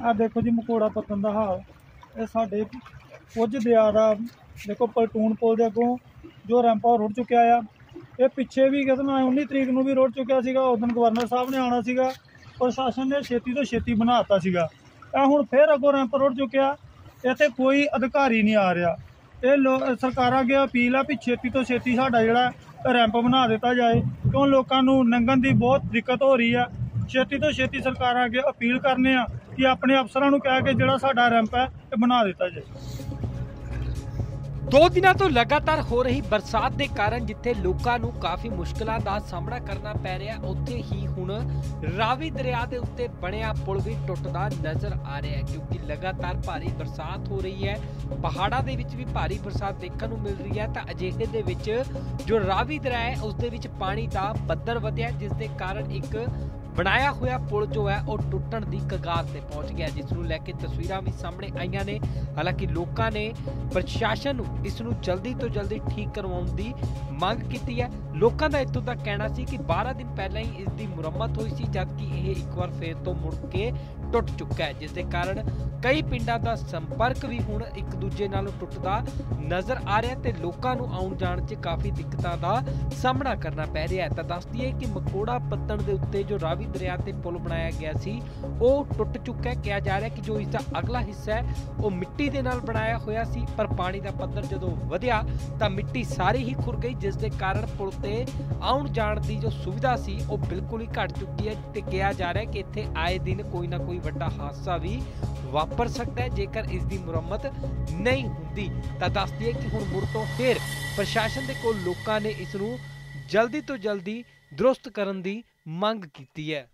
ਆ ਦੇਖੋ ਜੀ ਮਕੋੜਾ ਪੱਤਨ ਦਾ ਹਾਲ। ਇਹ ਸਾਡੇ ਕੁਝ ਦਿਆ ਦਾ ਦੇਖੋ ਪਲਟੂਨ ਪੁਲ ਦੇ ਅੱਗੋਂ ਜੋ ਰੈਂਪਾ ਰੁੜ ਚੁੱਕਿਆ ਆ। ਇਹ ਪਿੱਛੇ ਵੀ ਕਿਤਨਾ 19 ਤਰੀਕ ਨੂੰ ਵੀ ਰੁੜ ਚੁੱਕਿਆ ਸੀਗਾ, ਉਸ ਦਿਨ ਗਵਰਨਰ ਸਾਹਿਬ ਨੇ ਆਉਣਾ ਸੀਗਾ। ਪ੍ਰਸ਼ਾਸਨ ਨੇ ਛੇਤੀ ਤੋਂ ਛੇਤੀ ਬਣਾਤਾ ਸੀਗਾ। ਇਹ ਹੁਣ ਫੇਰ ਅੱਗੋਂ ਰੈਂਪ ਰੁੜ ਚੁੱਕਿਆ। ਇੱਥੇ ਕੋਈ ਅਧਿਕਾਰੀ ਨਹੀਂ ਆ ਰਿਹਾ। ਇਹ ਲੋ ਸਰਕਾਰਾਂ ਅੱਗੇ ਅਪੀਲ ਆ ਵੀ ਛੇਤੀ ਤੋਂ ਛੇਤੀ ਸਾਡਾ ਜਿਹੜਾ ਰੈਂਪ ਬਣਾ ਦਿੱਤਾ ਜਾਏ। ਕਿਉਂ ਲੋਕਾਂ ਨੂੰ ਲੰਘਣ ਦੀ ਬਹੁਤ ਦਿੱਕਤ ਹੋ ਰਹੀ ਆ। ਛੇਤੀ ਤੋਂ ਛੇਤੀ ਸਰਕਾਰਾਂ ਅੱਗੇ ਅਪੀਲ ਕਰਨੇ ਆ। ਕਿ ਆਪਣੇ ਅਫਸਰਾਂ ਨੂੰ ਕਹਿ ਕੇ ਜਿਹੜਾ ਸਾਡਾ ਰੈਂਪ ਹੈ ਇਹ ਬਣਾ ਦਿੱਤਾ ਜਾਏ। ਦੋ ਦਿਨਾਂ ਤੋਂ ਲਗਾਤਾਰ ਹੋ ਰਹੀ ਬਰਸਾਤ ਦੇ ਕਾਰਨ ਜਿੱਥੇ ਲੋਕਾਂ ਨੂੰ ਕਾਫੀ ਮੁਸ਼ਕਲਾਂ ਦਾ ਸਾਹਮਣਾ ਕਰਨਾ ਪੈ ਰਿਹਾ, ਉੱਥੇ ਹੀ ਹੁਣ ਰਾਵੀ ਦਰਿਆ ਦੇ ਉੱਤੇ ਬਣਿਆ ਪੁਲ ਵੀ ਟੁੱਟਦਾ ਨਜ਼ਰ ਆ ਰਿਹਾ ਹੈ, ਕਿਉਂਕਿ ਲਗਾਤਾਰ ਭਾਰੀ ਬਰਸਾਤ ਹੋ ਰਹੀ ਹੈ। ਪਹਾੜਾਂ ਦੇ ਵਿੱਚ ਵੀ ਭਾਰੀ ਬਰਸਾਤ ਦੇਖਣ ਨੂੰ ਮਿਲ ਰਹੀ ਹੈ। ਤਾਂ ਅਜਿਹੇ ਦੇ ਵਿੱਚ ਜੋ ਰਾਵੀ ਦਰਿਆ ਹੈ, ਉਸ ਦੇ ਵਿੱਚ ਪਾਣੀ ਦਾ ਪੱਧਰ ਵਧਿਆ ਜਿਸ ਦੇ ਕਾਰਨ ਇੱਕ ਬਣਾਇਆ ਹੋਇਆ ਪੁਲ ਜੋ ਹੈ, ਉਹ ਟੁੱਟਣ ਦੀ ਕਗਾਰ ਤੇ ਪਹੁੰਚ ਗਿਆ ਜਿਸ ਨੂੰ ਲੈ ਕੇ ਤਸਵੀਰਾਂ ਵੀ ਸਾਹਮਣੇ ਆਈਆਂ ਨੇ। ਹਾਲਾਂਕਿ ਲੋਕਾਂ ਨੇ ਪ੍ਰਸ਼ਾਸਨ ਨੂੰ ਇਸ ਨੂੰ ਜਲਦੀ ਤੋਂ ਜਲਦੀ ਠੀਕ ਕਰਵਾਉਣ ਦੀ ਮੰਗ ਕੀਤੀ ਹੈ। ਲੋਕਾਂ ਦਾ ਇੱਥੋਂ ਤੱਕ ਕਹਿਣਾ ਸੀ ਕਿ 12 ਦਿਨ ਪਹਿਲਾਂ ਹੀ ਇਸ ਦੀ ਮੁਰੰਮਤ ਹੋਈ ਸੀ, ਜਦਕਿ ਇਹ ਇੱਕ ਵਾਰ ਫੇਰ ਤੋਂ ਮੁੜ ਕੇ ਟੁੱਟ ਚੁੱਕਾ ਹੈ, ਜਿਸ ਦੇ ਕਾਰਨ ਕਈ ਪਿੰਡਾਂ ਦਾ ਸੰਪਰਕ ਵੀ ਹੁਣ ਇੱਕ ਦੂਜੇ ਨਾਲੋਂ ਟੁੱਟਦਾ ਨਜ਼ਰ ਆ ਰਿਹਾ ਤੇ ਲੋਕਾਂ ਨੂੰ ਆਉਣ ਜਾਣ 'ਚ ਕਾਫੀ ਦਿੱਕਤਾਂ ਦਾ ਸਾਹਮਣਾ ਕਰਨਾ ਪੈ ਰਿਹਾ ਹੈ। ਤਾਂ ਦੱਸ ਦਈਏ ਕਿ ਮਕੋੜਾ ਪੱਤਣ ਦੇ ਉੱਤੇ ਜੋ ਰਾਵੀ ਦਰਿਆ ਤੇ ਪੁਲ ਬਣਾਇਆ ਗਿਆ ਸੀ, ਉਹ ਟੁੱਟ ਚੁੱਕਾ ਹੈ। ਕਿਹਾ ਜਾ ਰਿਹਾ ਕਿ ਜੋ ਇਸ ਦਾ ਅਗਲਾ ਹਿੱਸਾ ਹੈ, ਉਹ ਮਿੱਟੀ ਦੇ ਨਾਲ ਬਣਾਇਆ ਹੋਇਆ ਸੀ, ਪਰ ਪਾਣੀ ਦਾ ਪੱਧਰ ਜਦੋਂ ਵਧਿਆ ਤਾਂ ਮਿੱਟੀ ਸਾਰੀ ਹੀ ਖੁਰ ਗਈ, ਜਿਸ ਦੇ ਕਾਰਨ ਪੁਲ ਤੇ ਆਉਣ ਜਾਣ ਦੀ ਜੋ ਸੁਵਿਧਾ ਸੀ, ਉਹ ਬਿਲਕੁਲ ਹੀ ਘਟ ਚੁੱਕੀ ਹੈ ਤੇ ਕਿਹਾ ਜਾ ਰਿਹਾ ਕਿ ਇੱਥੇ ਆਏ ਦਿਨ ਕੋਈ ਨਾ ਕੋਈ ਵੱਡਾ ਹਾਦਸਾ ਵੀ ਵਾਪਰ ਸਕਦਾ ਹੈ। ਜੇਕਰ ਇਸ ਦੀ ਮੁਰੰਮਤ ਨਹੀਂ ਹੁੰਦੀ। ਤਾਂ ਦੱਸ ਦਈਏ ਕਿ ਹੁਣ ਮੁੜ ਤੋਂ ਫਿਰ ਪ੍ਰਸ਼ਾਸਨ ਦੇ ਕੋਲ ਲੋਕਾਂ ਨੇ ਇਸ ਨੂੰ ਜਲਦੀ ਤੋਂ ਜਲਦੀ ਦਰੁਸਤ ਕਰਨ ਦੀ ਮੰਗ ਕੀਤੀ ਹੈ।